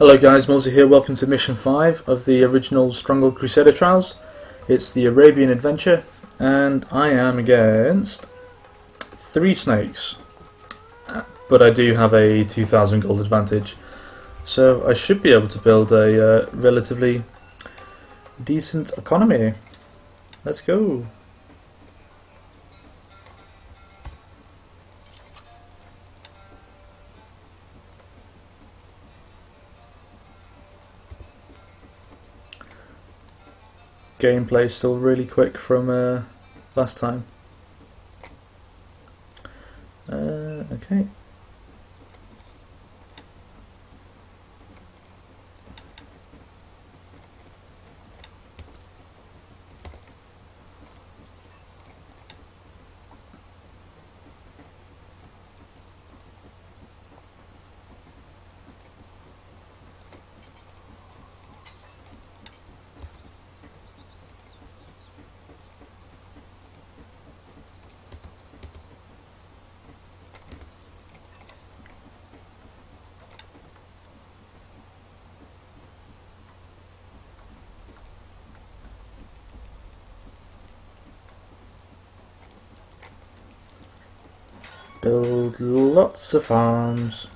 Hello guys, Mullsy here, welcome to Mission 5 of the original Stronghold Crusader Trials. It's the Arabian Adventure, and I am against three snakes. But I do have a 2000 gold advantage, so I should be able to build a uh, relatively decent economy. Let's go. Gameplay still really quick from uh, last time. Uh, okay. Build lots of farms.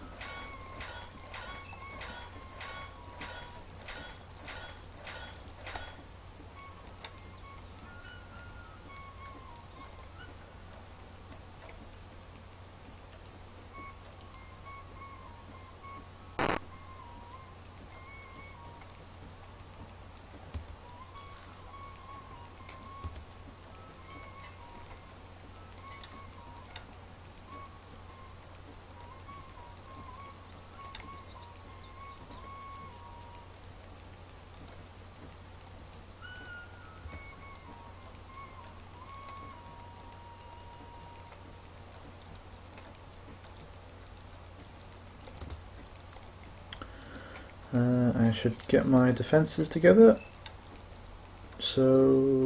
Should get my defences together. So...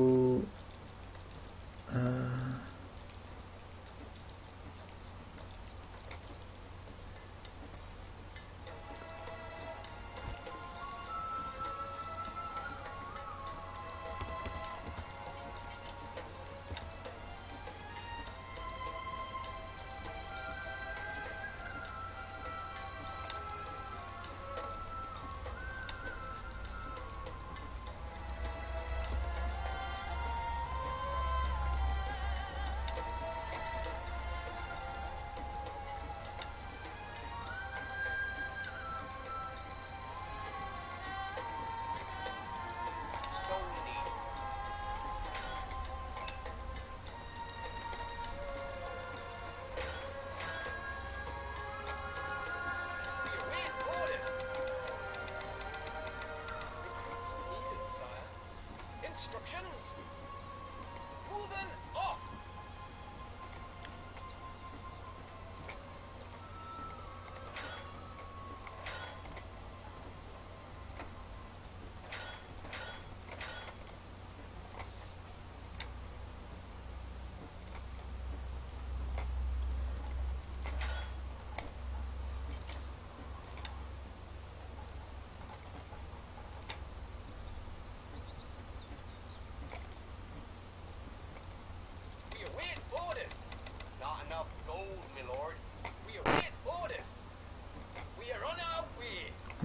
instructions.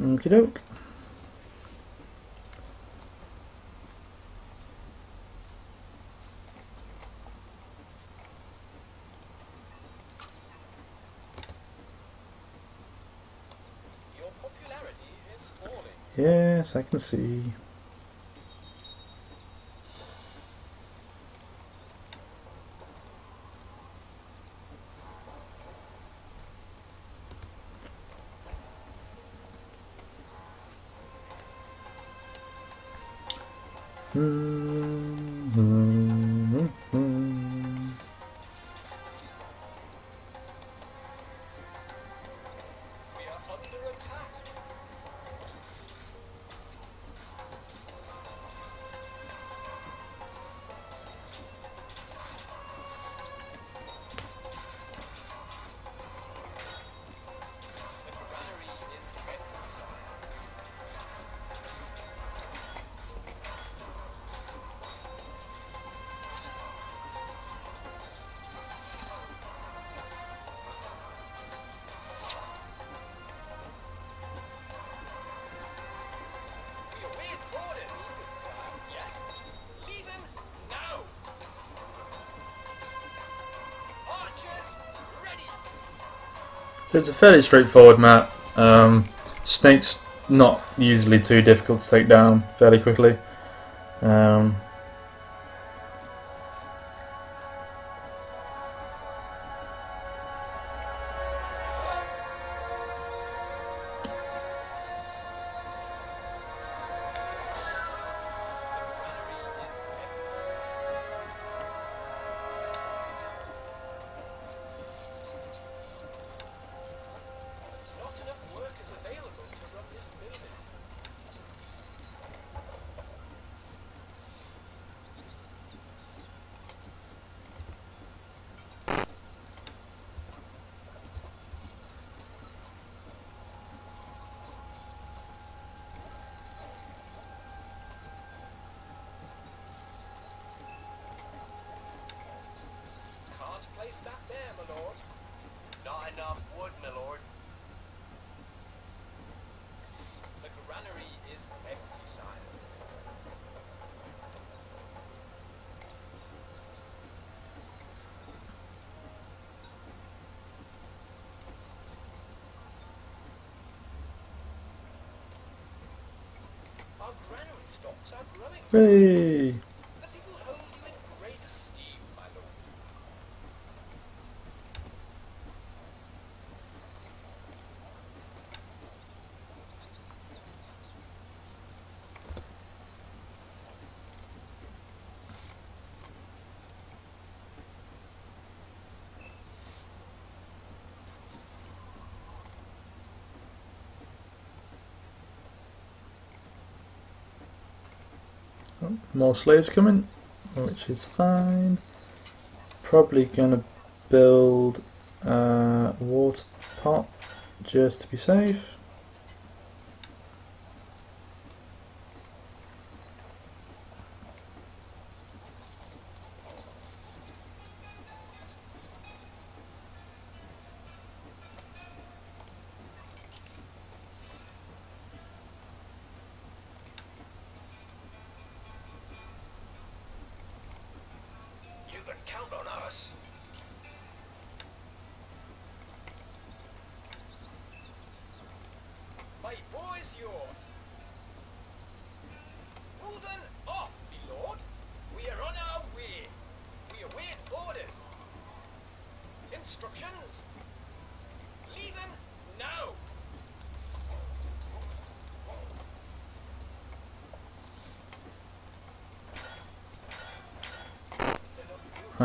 Okie doke. Your popularity is falling. Yes, I can see. So it's a fairly straightforward map. Um, snakes not usually too difficult to take down fairly quickly. Place that there, my lord. Not enough wood, my lord. The granary is empty, sire. Our granary stocks are growing, hey! The people hold you in great esteem, my lord. More slaves coming, which is fine. Probably gonna build a water pot just to be safe.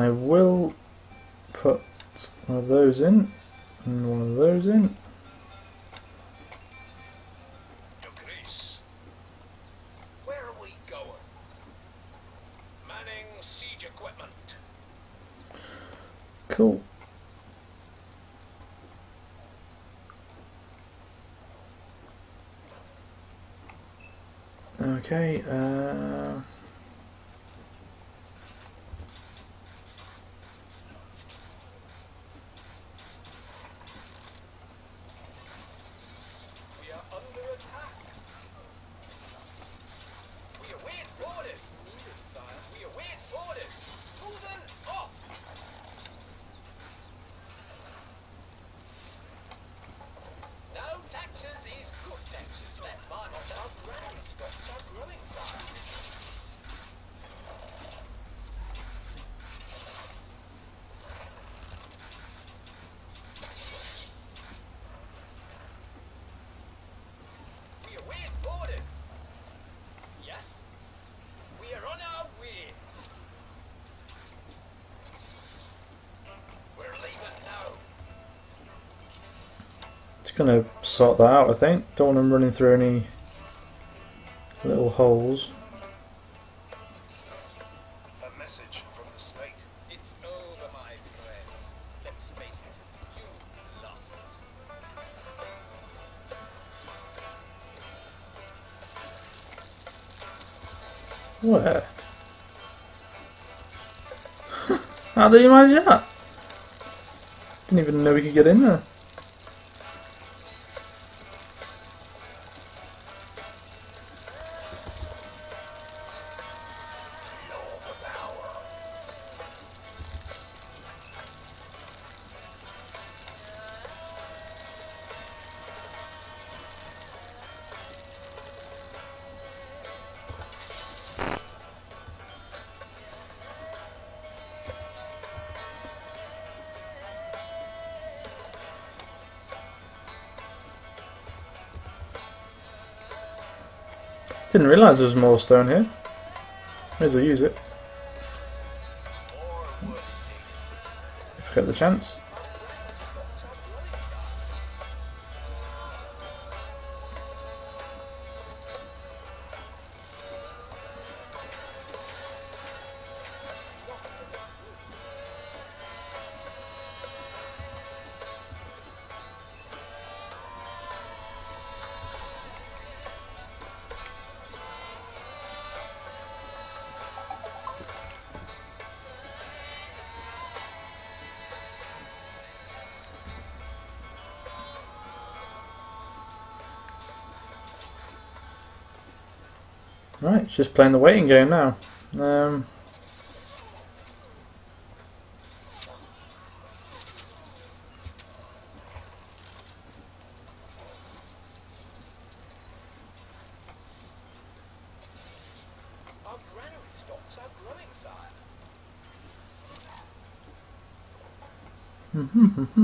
I will put one of those in and one of those in. Your Grace. Where are we going? Manning siege equipment. Cool. Okay, uh, gonna sort that out. I think. Don't want them running through any little holes. A message from the snake. It's over, my friend. Let's face it, you lost. Where? How did you manage that? Didn't even know we could get in there. Didn't realise there was more stone here. May as well use it if I get the chance. Right, it's just playing the waiting game now. Um, Our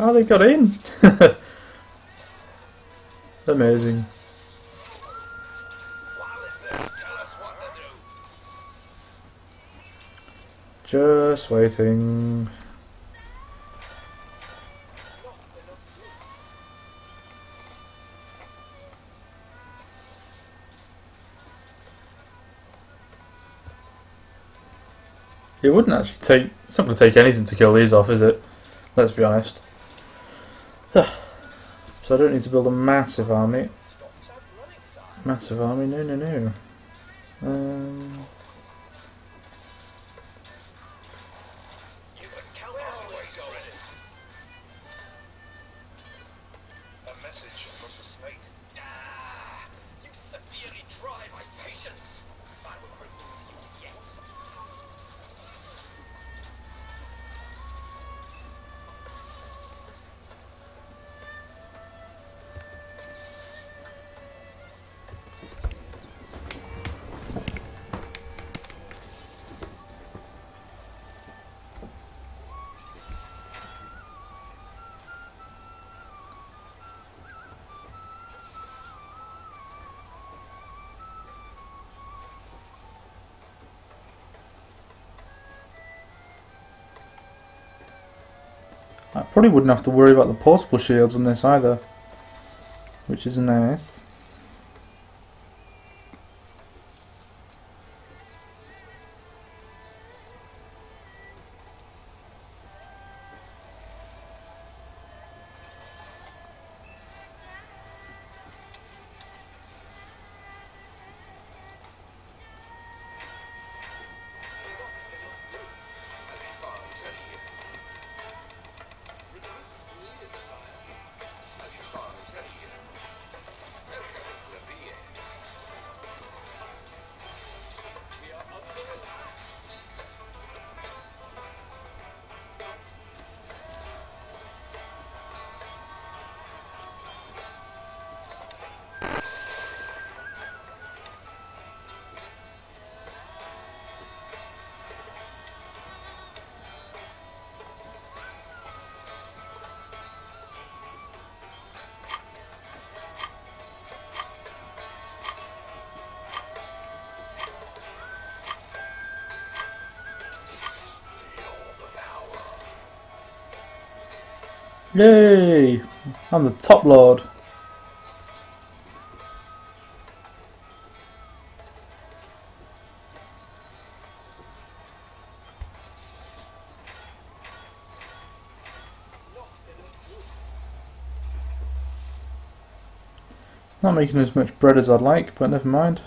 oh, they got in! Amazing. Just waiting. It wouldn't actually take. It's not going to take anything to kill these off, is it? Let's be honest. so I don't need to build a massive army. Massive army? No, no, no. Um, message from the snake. Ah, you severely my patience. I probably wouldn't have to worry about the portable shields on this either, which is nice. Yay! I'm the top lord. Not making as much bread as I'd like, but never mind.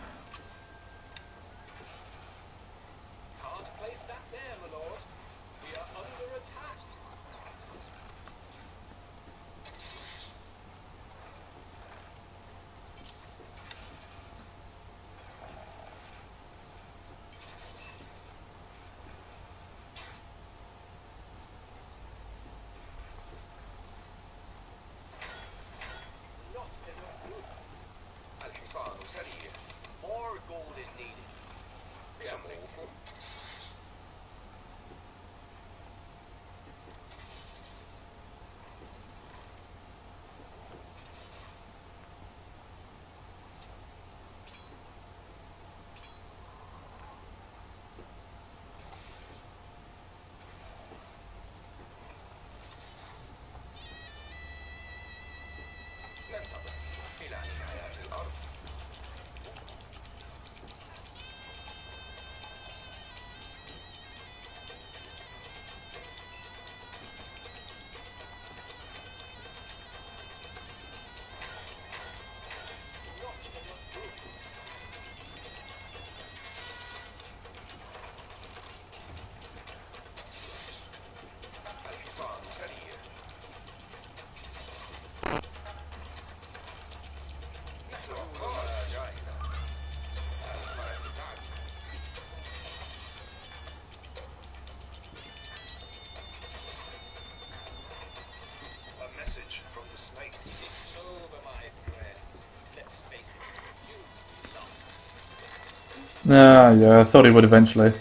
metals out of here. More gold is needed. Some more. Ah, yeah, I thought he would eventually.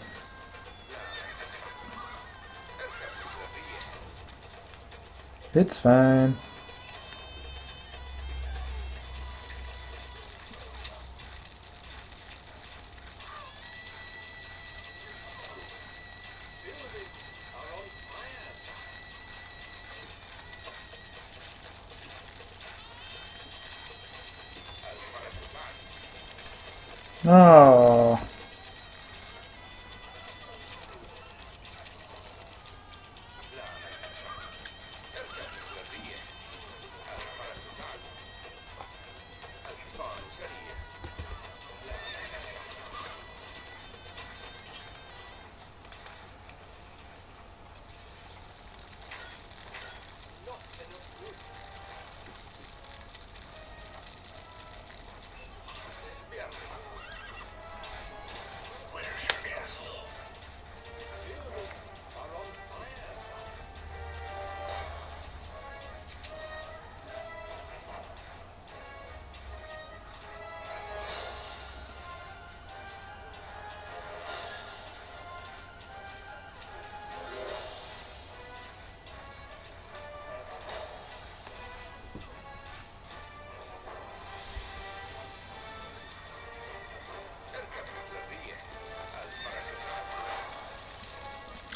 It's fine.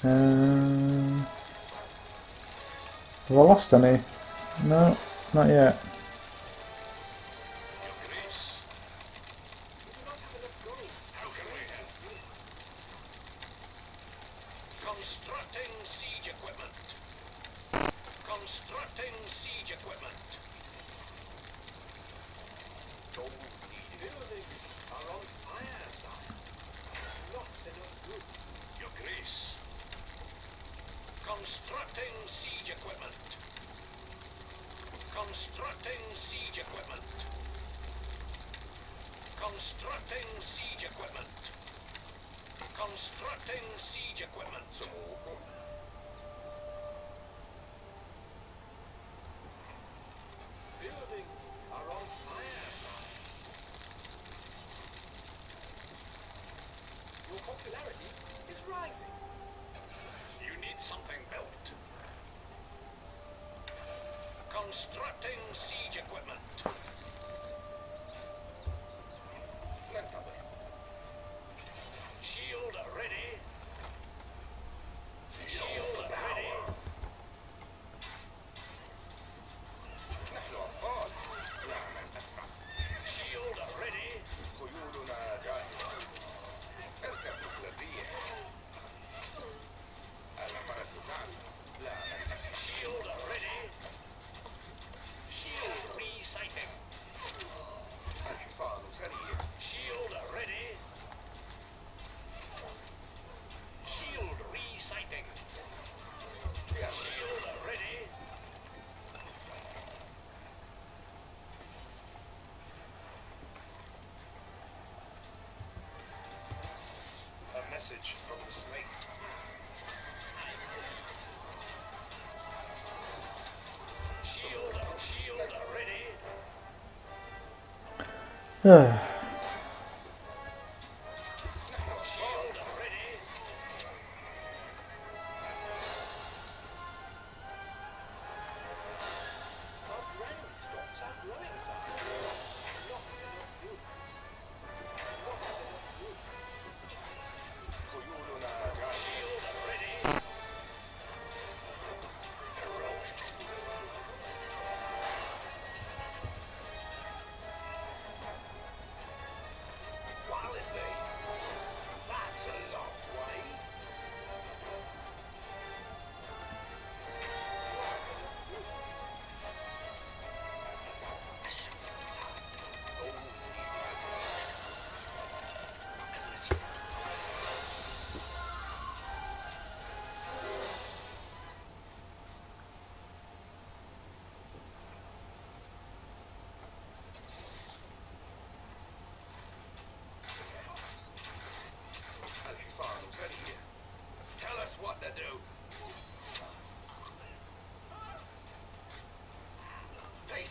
Um, have I lost any? No, not yet. Constructing siege equipment. Constructing siege equipment. Constructing siege equipment. Constructing siege equipment. Constructing siege equipment. message from the snake. Shield, shield, ready. Ah.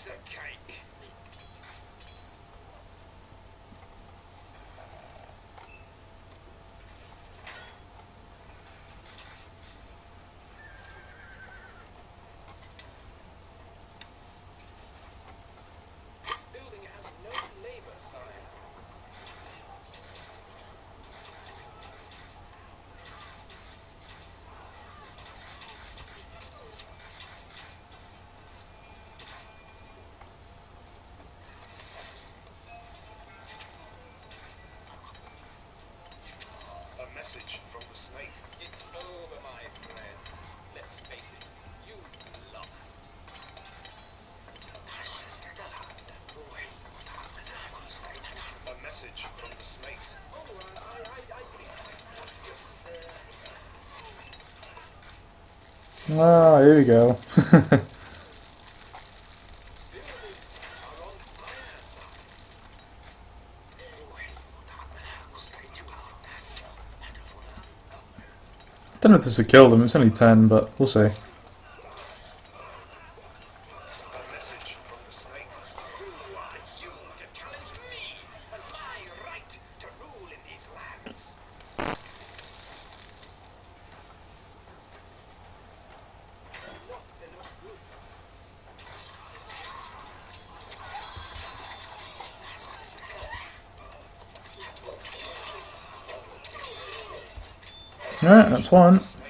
Mexican. message from the snake. Oh. Ah, here we go. I don't know if this will kill them, it's only 10, but we'll see. minus one.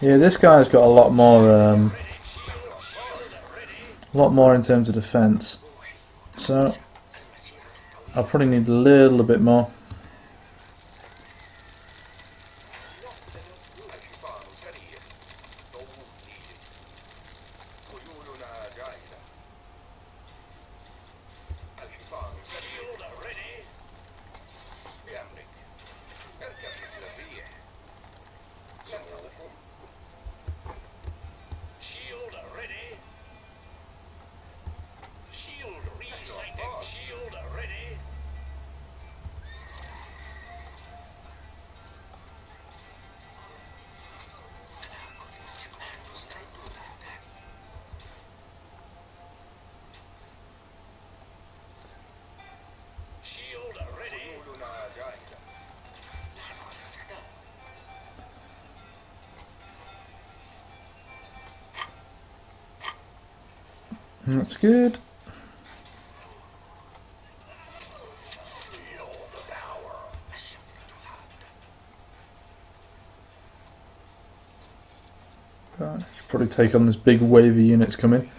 Yeah, this guy's got a lot more, um, a lot more in terms of defence. So, I'll probably need a little bit more songs. That's good. Right, should probably take on this big wave of units coming.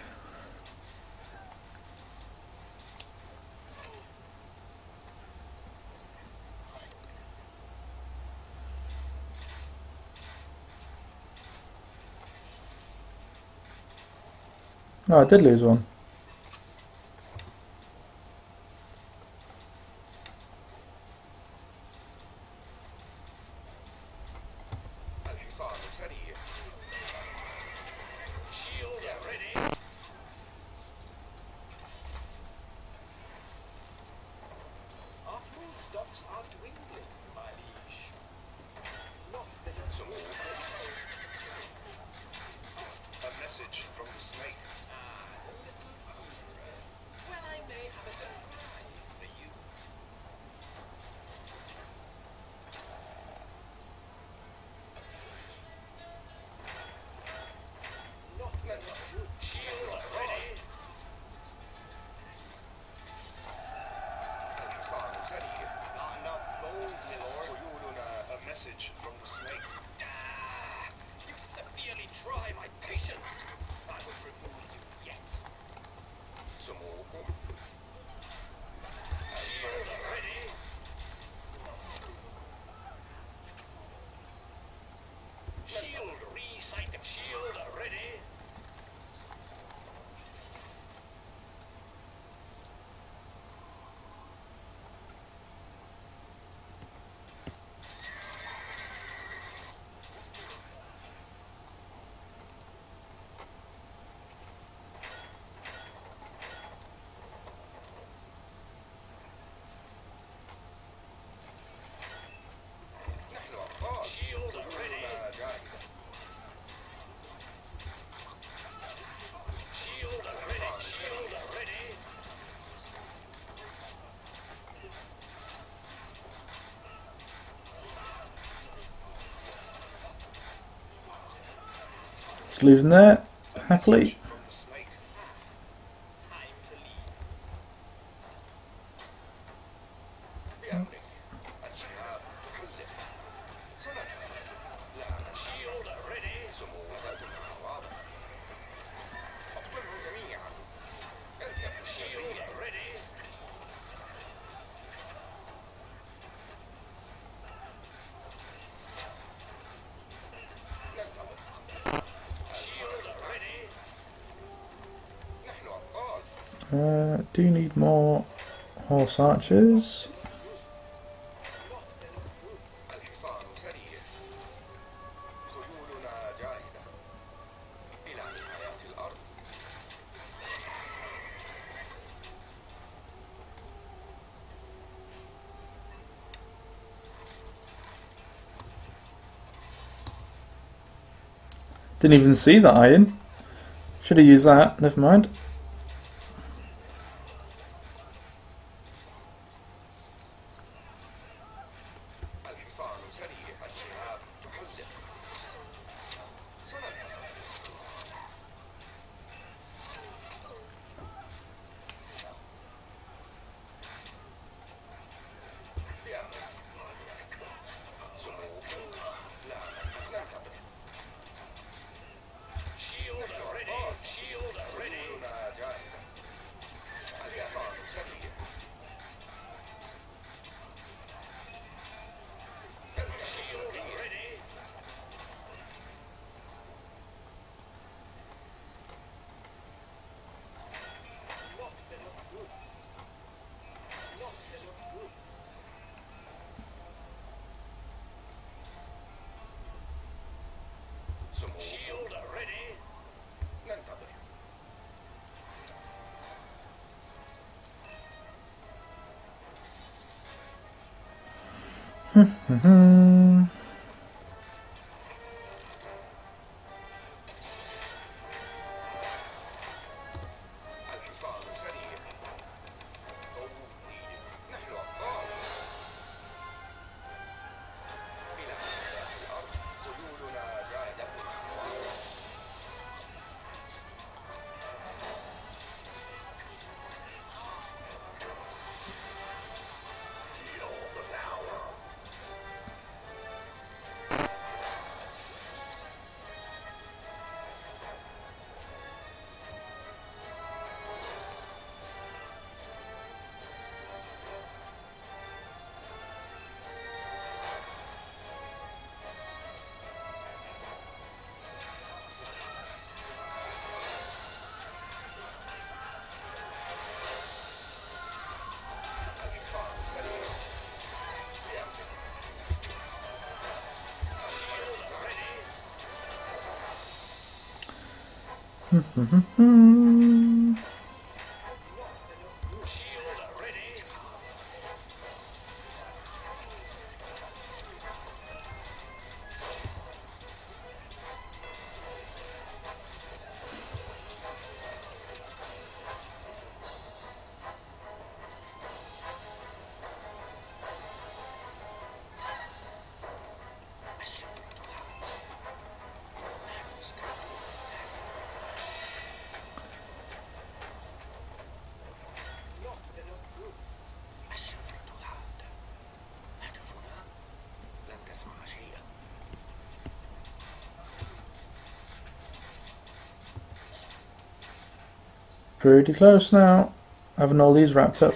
Ah, oh, I did lose one. live in there happily. Uh, do need more horse archers. Didn't even see that iron. Should have used that, never mind. Shield ready. Hmm. hmm, hmm. うん。Pretty close now, having all these wrapped up.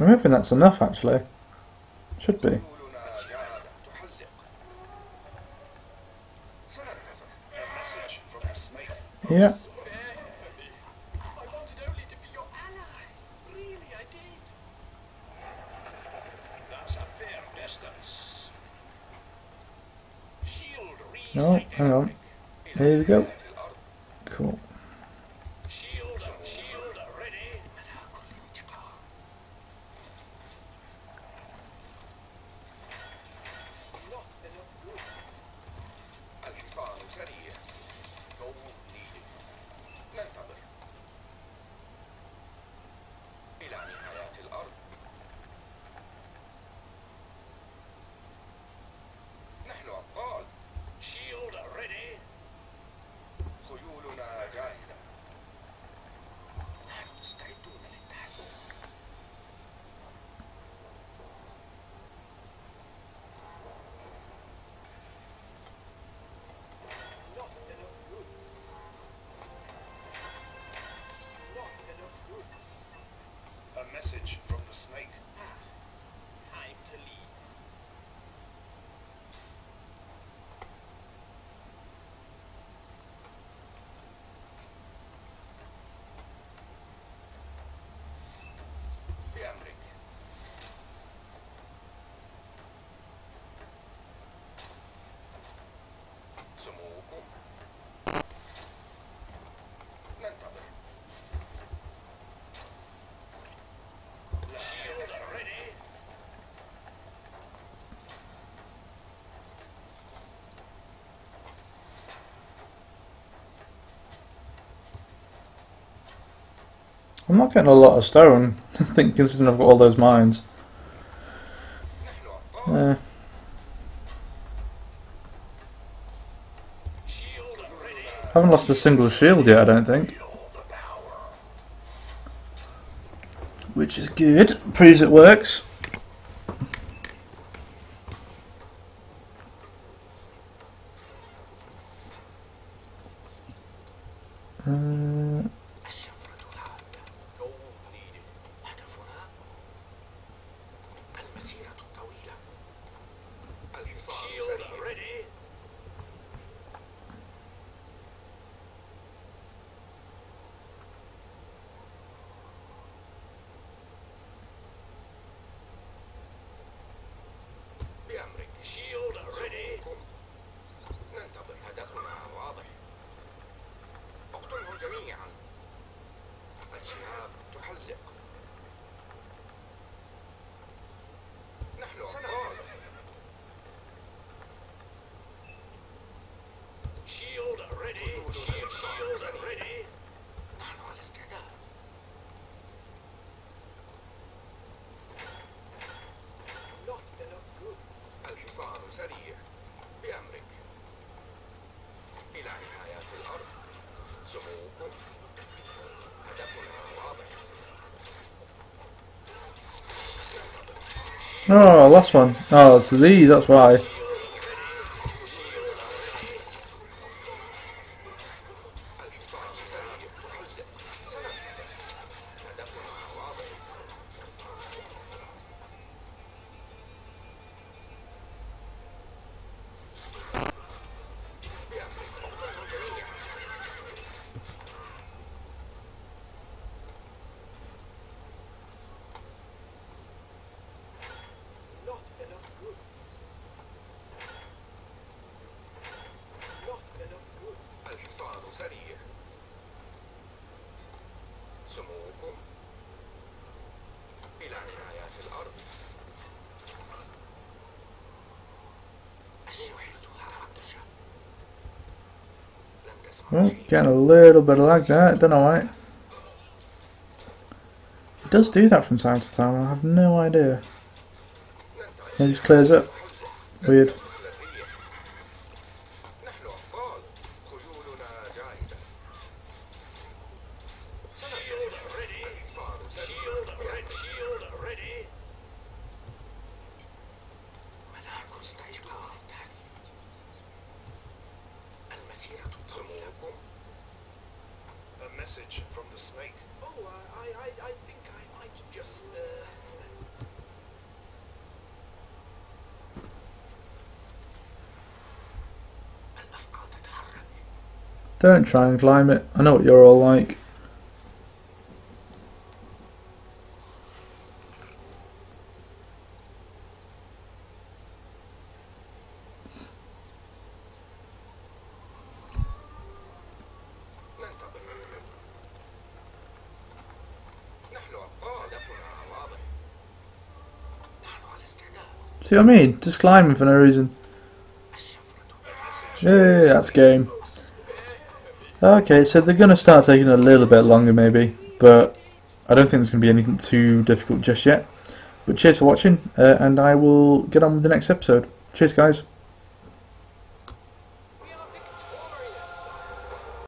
I'm hoping that's enough actually. Should be. Yeah. I'm not getting a lot of stone, I think, considering I've got all those mines. haven't lost a single shield yet, I don't think. Which is good. Proves it works. Oh, last one. Oh, it's these, that's why. Getting a little bit of lag there, don't know why. It does do that from time to time, I have no idea. It just clears up. Weird. Don't try and climb it. I know what you're all like. See what I mean? Just climbing for no reason. Yeah, that's game. Okay, so they're going to start taking a little bit longer maybe, but I don't think there's going to be anything too difficult just yet. But cheers for watching, uh, and I will get on with the next episode. Cheers, guys.